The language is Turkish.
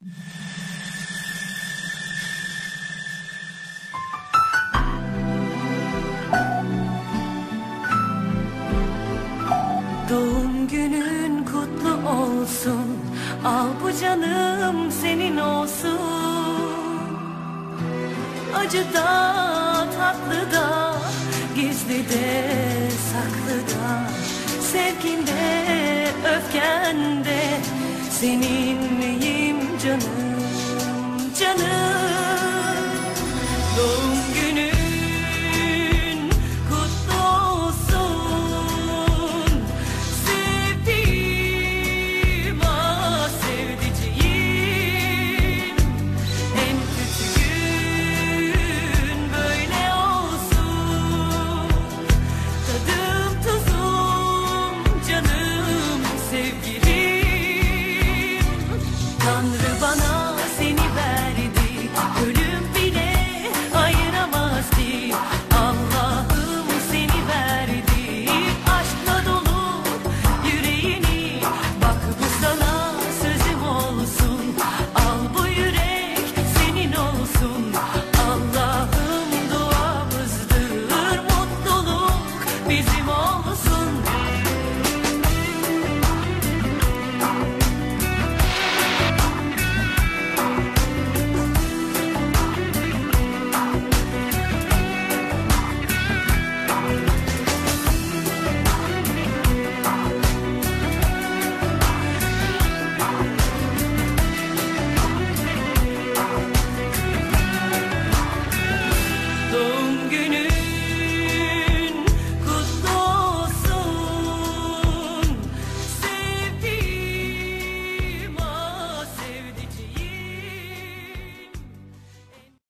Doğum günün kutlu olsun. Al bu canım senin olsun. Acı da tatlı da Gizli de saklı da. Sevginde öfkende Seninleyim canım canım. Doğum